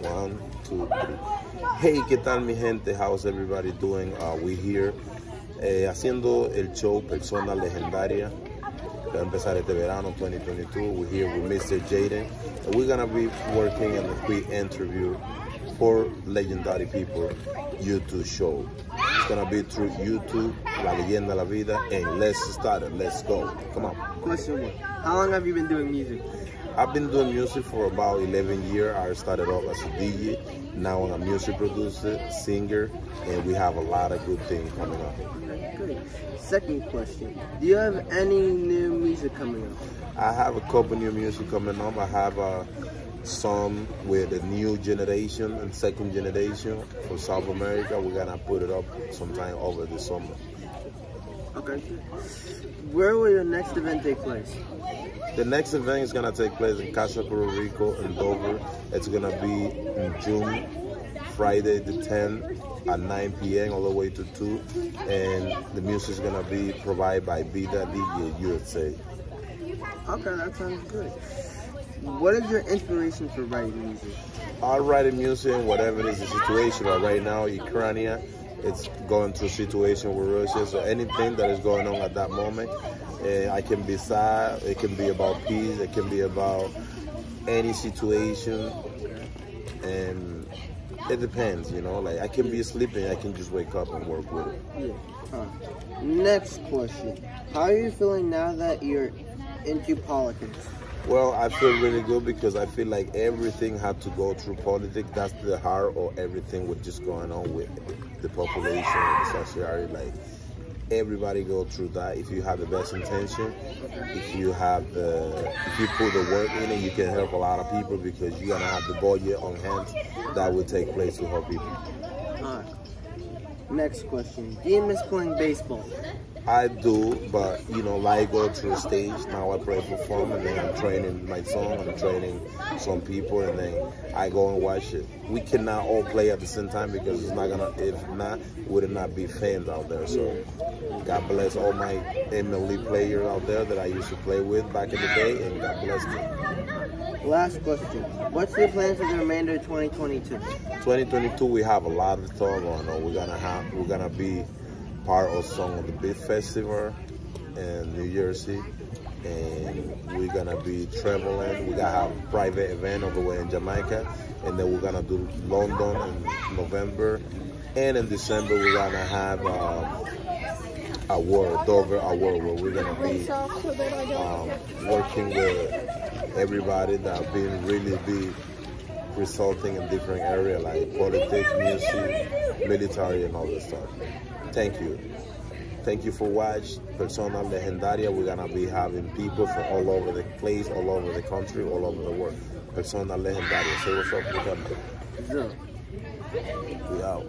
One, two, three. Hey, ¿qué tal mi gente? How's everybody doing? Uh, we here eh, haciendo el show Persona Legendaria. Va a empezar este verano 2022. We're here with Mr. Jaden. We're gonna be working on a quick interview for legendary people YouTube show. It's gonna be through YouTube, La Leyenda La Vida, and let's start it. Let's go. Come on. Question one. How long have you been doing music? I've been doing music for about 11 years. I started off as a DJ. Now I'm a music producer, singer, and we have a lot of good things coming up. Okay, great. Second question. Do you have any new music coming up? I have a couple new music coming up. I have a song with the new generation and second generation for South America. We're gonna put it up sometime over the summer. Okay. Where will your next event take place? The next event is gonna take place in Casa Puerto Rico in Dover. It's gonna be in June, Friday the 10th at 9 p.m. all the way to 2. And the music is gonna be provided by Vida DJ USA. Okay, that sounds good. What is your inspiration for writing music? I write music, whatever is the situation. But right now, Ukraine, it's going through a situation with Russia. So anything that is going on at that moment, uh, I can be sad. It can be about peace. It can be about any situation, and it depends. You know, like I can be sleeping, I can just wake up and work with it. Yeah. Huh. Next question. How are you feeling now that you're into politics? Well, I feel really good because I feel like everything had to go through politics. That's the heart of everything with just going on with the population the society. Like everybody go through that. If you have the best intention, if you have the, if you put the work in it, you can help a lot of people because you're gonna have the budget on hand that will take place to help people. Next question. Do you miss playing baseball? I do, but you know, life go to a stage. Now I play for fun, and then I'm training my son. I'm training some people, and then I go and watch it. We cannot all play at the same time because it's not gonna. If not, would it not be fans out there? So, God bless all my MLB players out there that I used to play with back in the day, and God bless them. Last question. What's your plan for the remainder of 2022? 2022, we have a lot of stuff going on. We're gonna have. We're gonna be part of some of the big Festival in New Jersey. And we're gonna be traveling. We're gonna have a private event over in Jamaica. And then we're gonna do London in November. And in December we're gonna have uh, a world, Dover award where we're gonna be um, working with everybody that been really big resulting in different areas like politics, music, military and all this stuff. Thank you. Thank you for watching Persona Legendaria. We're gonna be having people from all over the place, all over the country, all over the world. Persona Legendaria. Say what's up, Ricardo. Sure. We out.